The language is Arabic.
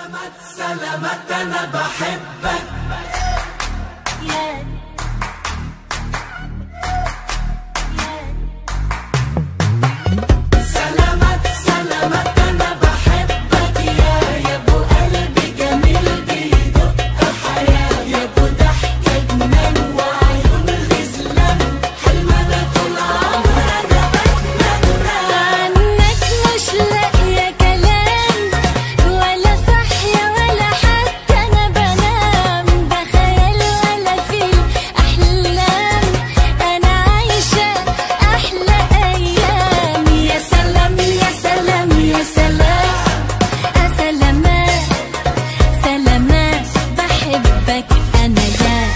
سلامات سلامات أنا بحبك. back and again.